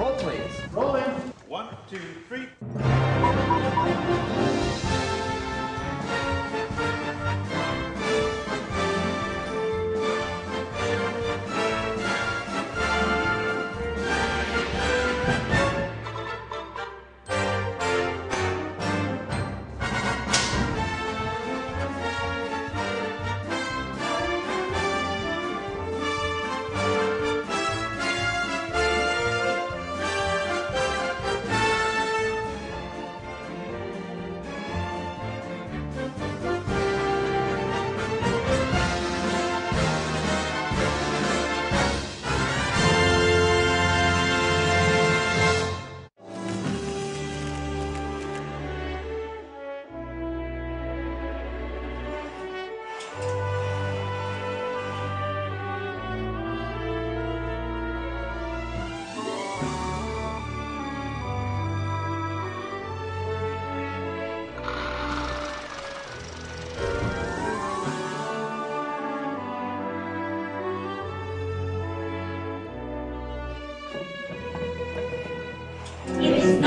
roll, please. Rolling. One, two, three.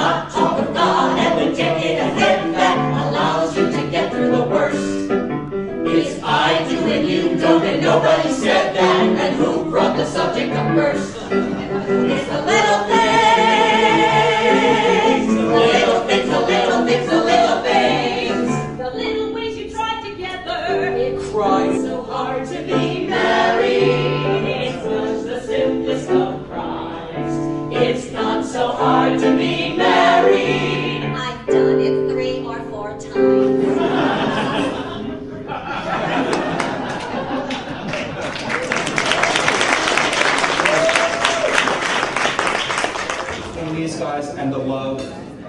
Not all the thought and the in ahead that allows you to get through the worst. It's I do and you don't and nobody said that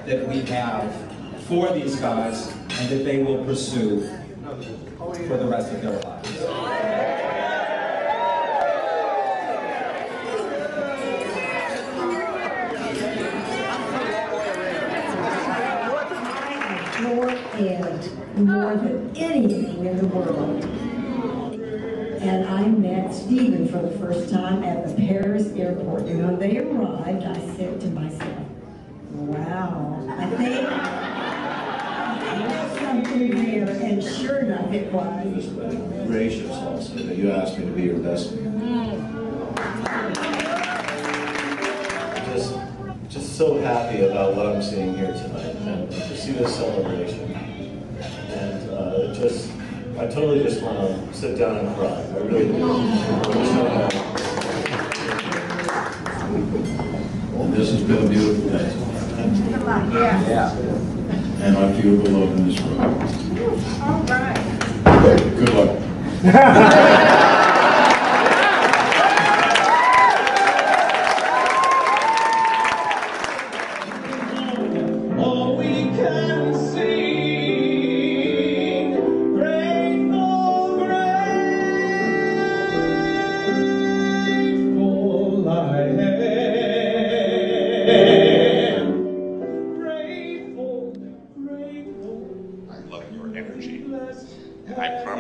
that we have for these guys and that they will pursue for the rest of their lives. adore Ed more than anything in the world. And I met Stephen for the first time at the Paris airport. And when they arrived, I said to myself, wow, I think there's something there. And sure enough, it was. gracious also that you asked me to be your best man. Just, just so happy about what I'm seeing here tonight and to see this celebration. And uh, just, I totally just want to sit down and cry. I really do. I'm so happy. And this has been a beautiful day. Yeah. In this room. All right. Good luck. All we can grateful, grateful.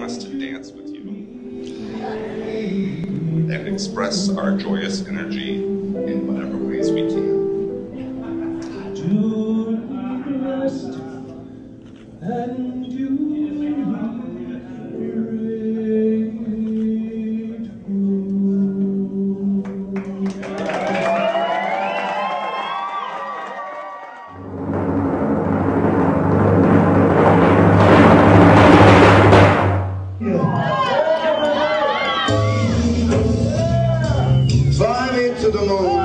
Promise to dance with you and express our joyous energy in whatever ways Fly me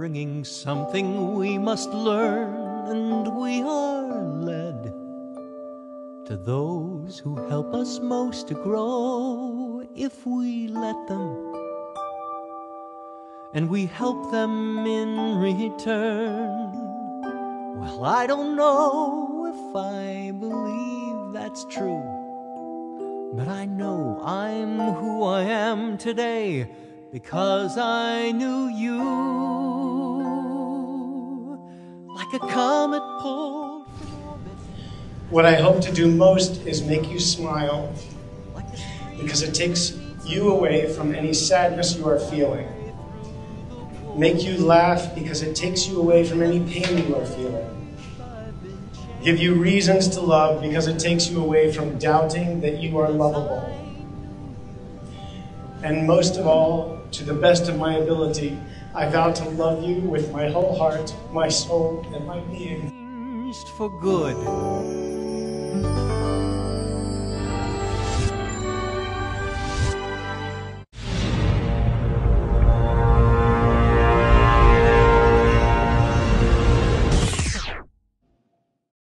bringing something we must learn, and we are led to those who help us most to grow if we let them. And we help them in return. Well, I don't know if I believe that's true, but I know I'm who I am today because I knew you like a comet pulled from orbit. What I hope to do most is make you smile because it takes you away from any sadness you are feeling. Make you laugh because it takes you away from any pain you are feeling. Give you reasons to love because it takes you away from doubting that you are lovable. And most of all, to the best of my ability, I vow to love you with my whole heart, my soul, and my being. for good.